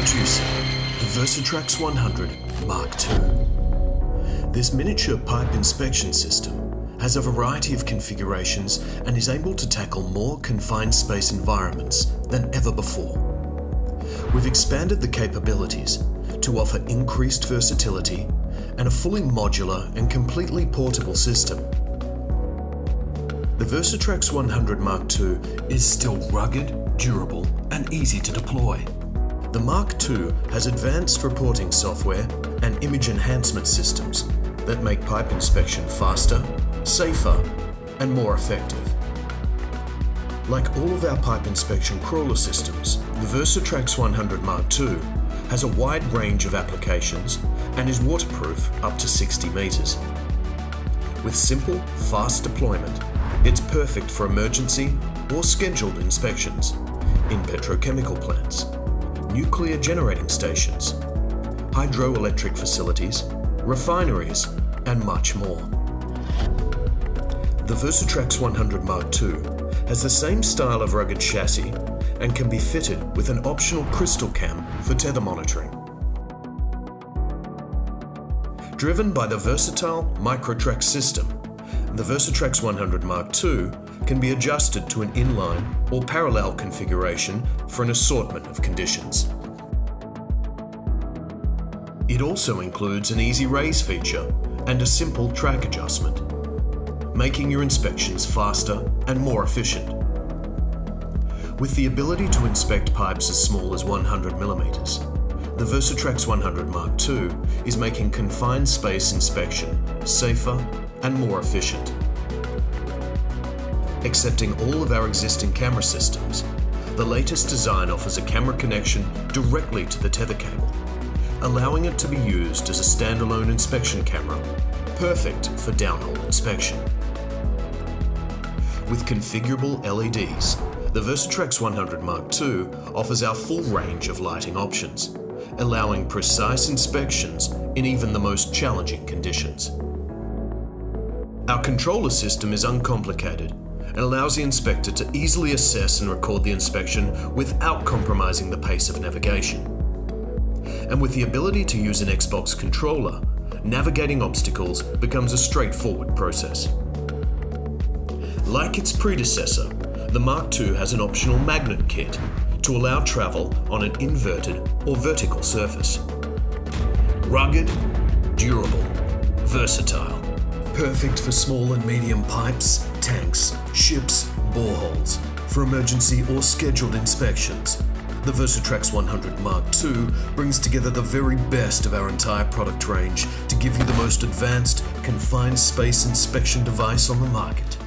Versatrax 100 Mark II. This miniature pipe inspection system has a variety of configurations and is able to tackle more confined space environments than ever before. We've expanded the capabilities to offer increased versatility and a fully modular and completely portable system. The Versatrax 100 Mark II is still rugged, durable, and easy to deploy. The Mark II has advanced reporting software and image enhancement systems that make pipe inspection faster, safer, and more effective. Like all of our pipe inspection crawler systems, the Versatrax 100 Mark II has a wide range of applications and is waterproof up to 60 metres. With simple, fast deployment, it's perfect for emergency or scheduled inspections in petrochemical plants nuclear generating stations, hydroelectric facilities, refineries, and much more. The Versatrax 100 Mark II has the same style of rugged chassis and can be fitted with an optional crystal cam for tether monitoring. Driven by the versatile Microtrax system, the Versatrax 100 Mark II can be adjusted to an inline or parallel configuration for an assortment of conditions. It also includes an easy raise feature and a simple track adjustment, making your inspections faster and more efficient. With the ability to inspect pipes as small as 100mm, the Versatrax 100 Mark II is making confined space inspection safer and more efficient. Accepting all of our existing camera systems, the latest design offers a camera connection directly to the tether cable, allowing it to be used as a standalone inspection camera, perfect for downhole inspection. With configurable LEDs, the Versatrax 100 Mark II offers our full range of lighting options, allowing precise inspections in even the most challenging conditions. Our controller system is uncomplicated and allows the inspector to easily assess and record the inspection without compromising the pace of navigation. And with the ability to use an Xbox controller, navigating obstacles becomes a straightforward process. Like its predecessor, the Mark II has an optional magnet kit to allow travel on an inverted or vertical surface. Rugged, durable, versatile. Perfect for small and medium pipes, tanks, ships, boreholes, for emergency or scheduled inspections. The Versatrax 100 Mark II brings together the very best of our entire product range to give you the most advanced, confined space inspection device on the market.